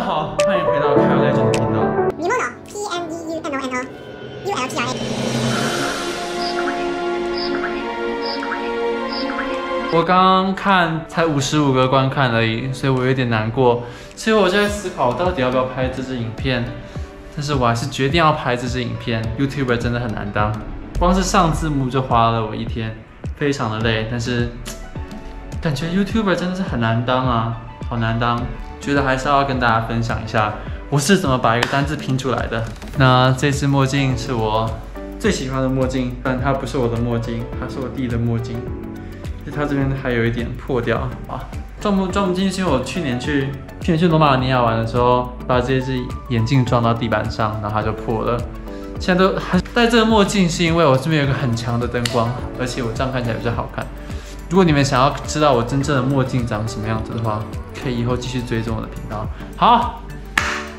好，欢迎回到凯尔 Legend 频道。Pneumono, P N E U M O N O, U L T R A. 我刚刚看才五十五个观看而已，所以我有点难过。所以我就在思考，我到底要不要拍这支影片？但是我还是决定要拍这支影片。YouTuber 真的很难当，光是上字幕就花了我一天，非常的累。但是感觉 YouTuber 真的是很难当啊，好难当。觉得还是要跟大家分享一下，我是怎么把一个单字拼出来的。那这只墨镜是我最喜欢的墨镜，但它不是我的墨镜，它是我弟的墨镜。就它这边还有一点破掉啊，撞不撞不进去。因为我去年去去年去罗马尼亚玩的时候，把这只眼镜撞到地板上，然后它就破了。现在都还戴这个墨镜，是因为我这边有个很强的灯光，而且我这样看起来比较好看。如果你们想要知道我真正的墨镜长什么样子的话，可以以后继续追踪我的频道。好，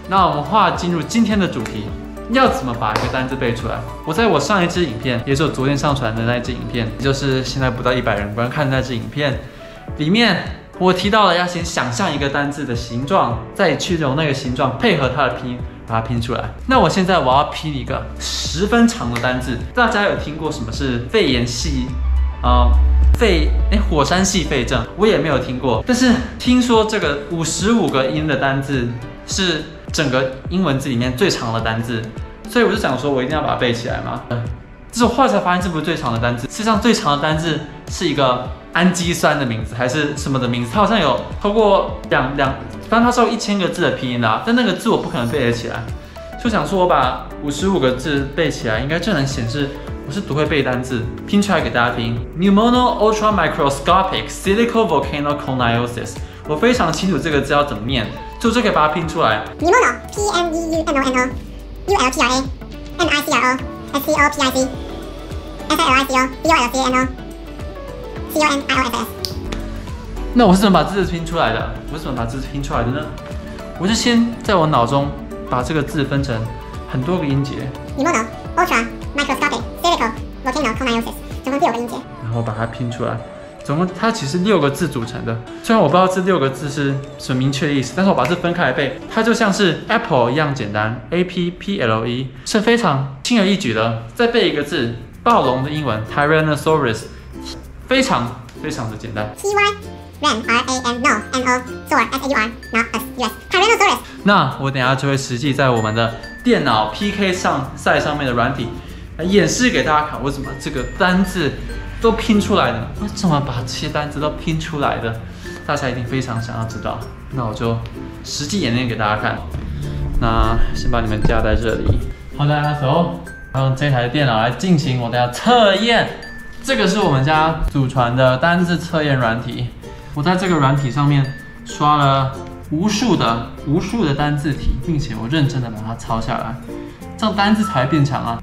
那我们话进入今天的主题，要怎么把一个单字背出来？我在我上一支影片，也是我昨天上传的那一支影片，也就是现在不到一百人观看的那支影片里面，我提到了要先想象一个单字的形状，再去用那个形状配合它的拼音。把它拼出来。那我现在我要拼一个十分长的单字。大家有听过什么是肺炎系啊？肺哎，火山系肺症，我也没有听过。但是听说这个五十五个音的单字是整个英文字里面最长的单字，所以我就想说，我一定要把它背起来嘛。这是我后来才发现，这不是最长的单字。事实上，最长的单字是一个氨基酸的名字，还是什么的名字？它好像有超过两两，反正它超过一千个字的拼音啦。但那个字我不可能背得起来，就想说我把五十五个字背起来，应该就能显示我是不会背单字。拼出来给大家听：pneumono ultramicroscopic silicovolcanoconiosis。我非常清楚这个字要怎么念，就这可以把它拼出来。Pneumono, P N E U M O N O, U L T R A, M I C R O, S C O P I C, S I L I C O, B O L C A N O, C O N I O F S. 那我是怎么把字拼出来的？我是怎么把字拼出来的呢？我就先在我脑中把这个字分成很多个音节，Pneumono, ultra, microscopic, silico, volcano, coniosis. 总共六个音节。然后把它拼出来。总共它其实六个字组成的，虽然我不知道这六个字是什么明确的意思，但是我把这分开来背，它就像是 apple 一样简单，A P P L E 是非常轻而易举的。再背一个字，暴龙的英文 Tyrannosaurus，非常非常的简单。T Y, R A N, no, N O, saur, S A U R, not S U S. Tyrannosaurus. 那我等下就会实际在我们的电脑 PK 上赛上面的软体来演示给大家看，我怎么这个单字都拼出来的，我怎么把这些单字都拼出来的，大家一定非常想要知道。那我就实际演练给大家看。那先把你们架在这里，好，大家走，用这台电脑来进行我的测验。这个是我们家祖传的单字测验软体，我在这个软体上面刷了无数的无数的单字题，并且我认真的把它抄下来，这样单字才会变强啊。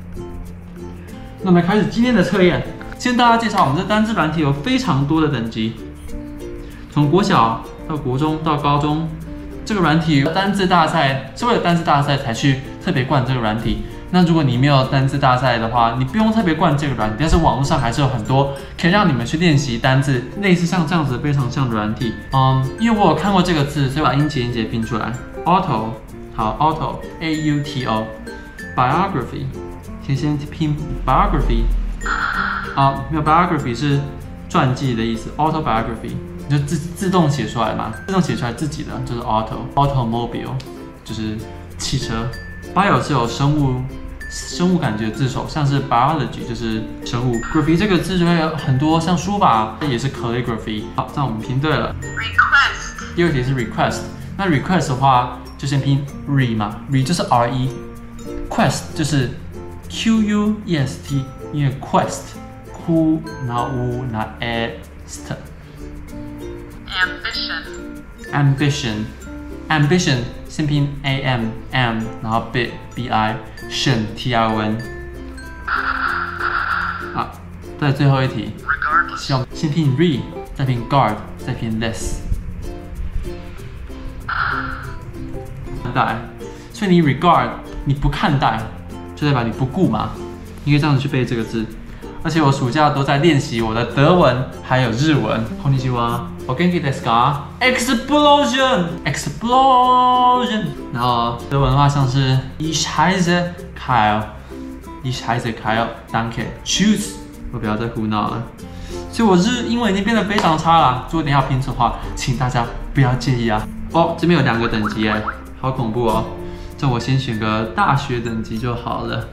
那么开始今天的测验，先大家介绍我们这单字软体有非常多的等级，从国小到国中到高中，这个软体单字大赛是为了单字大赛才去特别灌这个软体。那如果你没有单字大赛的话，你不用特别灌这个软体，但是网络上还是有很多可以让你们去练习单字，类似像这样子非常像的软体。嗯，因为我有看过这个字，所以把音节音节拼出来。auto，好，auto，a u t o，biography，先先拼 biography，啊，没有 biography 是传记的意思，autobiography 你就自自动写出来嘛，自动写出来自己的就是 auto，automobile 就是汽车，bio 是有生物生物感觉字首，像是 biology 就是生物，graphy 这个字就会有很多像书法也是 calligraphy。好，这样我们拼对了。request, 第二题是 request，那 request 的话就先拼 re 嘛，re 就是 r e。quest 就是 q u e s t，因为 quest q 然后 u 然后 est。ambition, ambition ambition 先拼 a m m，然后 b b i tion t r o n。好，再最后一题，希望先拼 re，再拼 guard，再拼 less。看待，所以你 regard 你不看待，就代表你不顾嘛。你可以这样子去背这个字 而且我暑假都在练习我的德文还有日文。こんにちは。我跟你ですか？Explosion, explosion。然后德文的话像是 Ich heiße Kyle, Ich heiße Kyle, danke, tschüss。我不要再胡闹了。所以我日英文已经变得非常差了，如果等一下拼错的话，请大家不要介意啊。哦，这边有两个等级哎，好恐怖哦。 这我先选个大学等级就好了，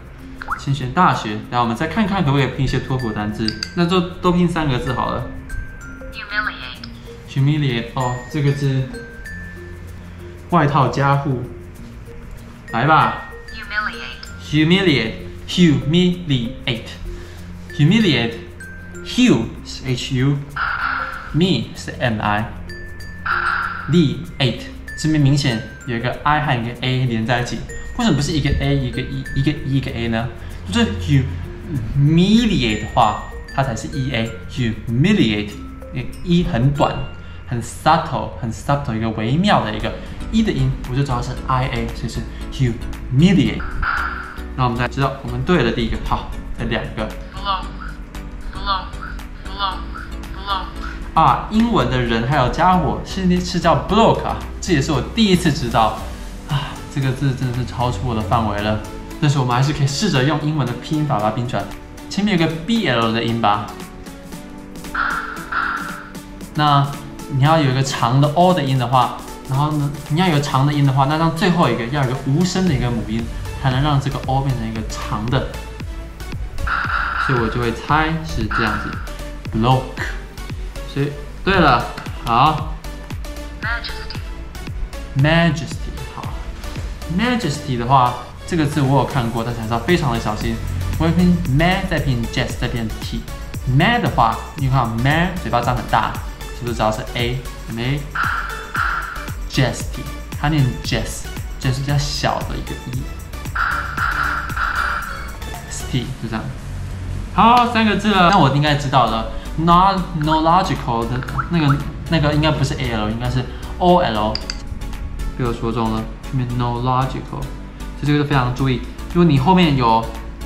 先选大学，然后我们再看看可不可以拼一些托福单字。那就都拼三个字好了。humiliate, humiliate 哦，这个字外套加护，来吧 humiliate,，humiliate，humiliate，humiliate。Hugh 是 H U，me 是 M I，liate 这边明显有一个 I 和一个 A 连在一起，为什么不是一个 A 一个 E 一个 E 一个 A 呢？就是 humiliate 的话，它才是 E A humiliate，那 e 很短，很 subtle，很 subtle 一个微妙的一个 E 的音，我就知道是 I A，所以是 humiliate。那我们再知道我们对了第一个，好，再两个。blow, blow, blow, blow, 啊，英文的人还有家伙是是叫 block 啊，这也是我第一次知道啊，这个字真的是超出我的范围了。但是我们还是可以试着用英文的拼音法把它拼出来。前面有个 bl 的音吧，那你要有一个长的 o 的音的话，然后呢，你要有长的音的话，那让最后一个要有一个无声的一个母音，才能让这个 o 变成一个长的。所以我就会猜是这样子，block。所以对了，好 majesty,，majesty，好，majesty 的话，这个字我有看过，但是还是要非常的小心。我会拼 ma，再拼 jes，再拼 t。ma 的话，你看 ma 嘴巴张很大，是不是知道是 a m a jesty，它念 jes，jes 是比较小的一个 e。st 就这样。好，三个字了，那我应该知道了。Not no logical 的那个那个应该不是 a l，应该是 o l，被我说中了。后面 no logical，所以这个非常注意。如果你后面有，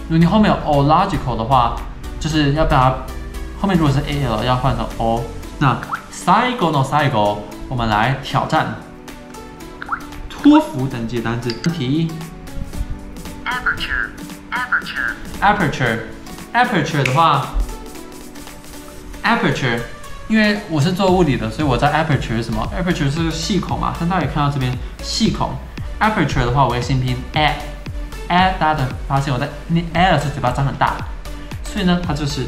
如果你后面有 o logical 的话，就是要把它后面如果是 a l 要换成 o。那 cycle no cycle，我们来挑战托福等级单词。问题 aperture, aperture, aperture aperture 的话，aperture，因为我是做物理的，所以我知道 aperture 是什么？aperture 是细孔嘛，但大家也看到这边细孔。aperture 的话，我会先拼 a a，大家的发现我在念 a 的时候嘴巴张很大，所以呢，它就是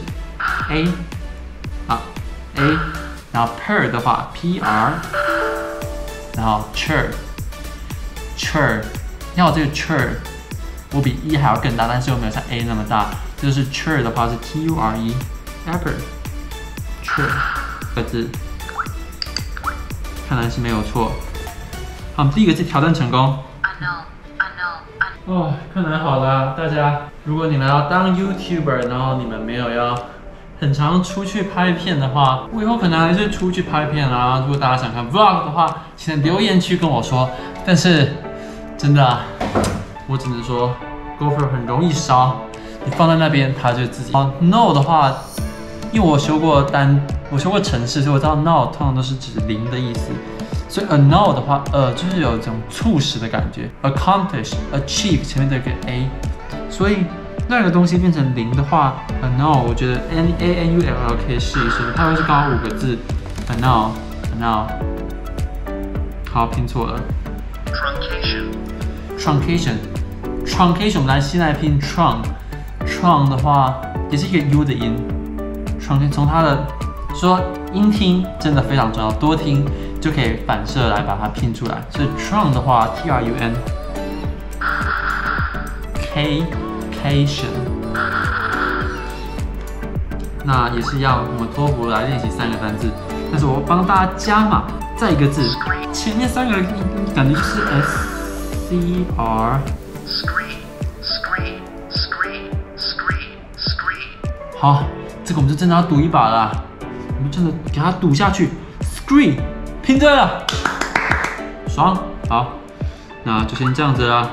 a 啊 a，然后 per 的话 p r，然后 chur chur，你看我这个 chur。我比 e 还要更大，但是又没有像 A 那么大。这就是 chur 的话是 t u r e，aperture 这个字，看来是没有错。好，我们第一个字挑战成功。哦，看来好啦，大家，如果你们要当 YouTuber，然后你们没有要很常出去拍片的话，我以后可能还是出去拍片啦。如果大家想看 Vlog 的话，请在留言区跟我说。但是真的啊、我只能说，GoPro 很容易烧，你放在那边它就自己。哦，No 的话，因为我修过单，我修过程式，所以我知道 now 通常都是指零的意思。所以 a now 的话，呃，就是有一种促使的感觉。accomplish、achieve 前面都有个 a，所以那个东西变成零的话，a now 我觉得 n a n u l l 可以试一试，它会是刚好五个字，a now a now，。好，拼错了。truncation, truncation truncation 我们来先来拼 trunk trunk 的话也是一个 u 的音 truncation 从它的说音听真的非常重要，多听就可以反射来把它拼出来。所以 trun 的话 t r u n k cation 那也是一样，我们托福来练习三个单字，但是我帮大家加码，再一个字，前面三个感觉就是 S C R。好，这个我们就真的要赌一把了，我们真的给它赌下去。，Scream，拼对了，爽。好，那就先这样子啦。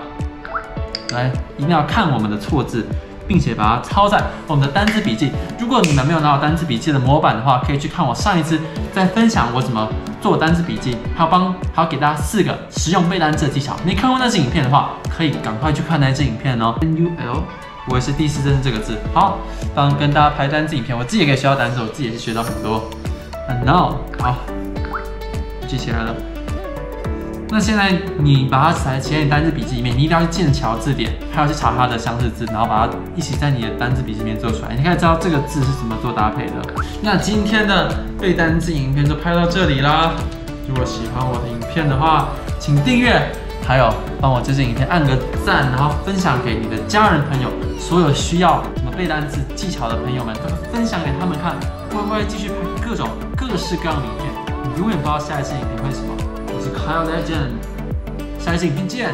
来，一定要看我们的错字，并且把它抄在我们的单字笔记。如果你们没有拿到单字笔记的模板的话，可以去看我上一次在分享我怎么做单字笔记，还有帮还有给大家四个实用背单词的技巧。没看过那支影片的话，可以赶快去看那支影片哦。N U L，我也是第一次认识这个字。好，当跟大家拍单字影片，我自己也可以学到单词，我自己也是学到很多。And now，好，记起来了。那现在你把它写在你的单字笔记里面，你一定要去剑桥字典，还要去查它的相似字，然后把它一起在你的单字笔记里面做出来，你可以知道这个字是怎么做搭配的。那今天的背单字影片就拍到这里啦。如果喜欢我的影片的话，请订阅，还有帮我这支影片按个赞，然后分享给你的家人朋友，所有需要什么背单词技巧的朋友们，都分享给他们看。我会继续拍各种各式各样的影片，你永远不知道下一支影片会是什么。我是 Kyle Legend，下一支影片见。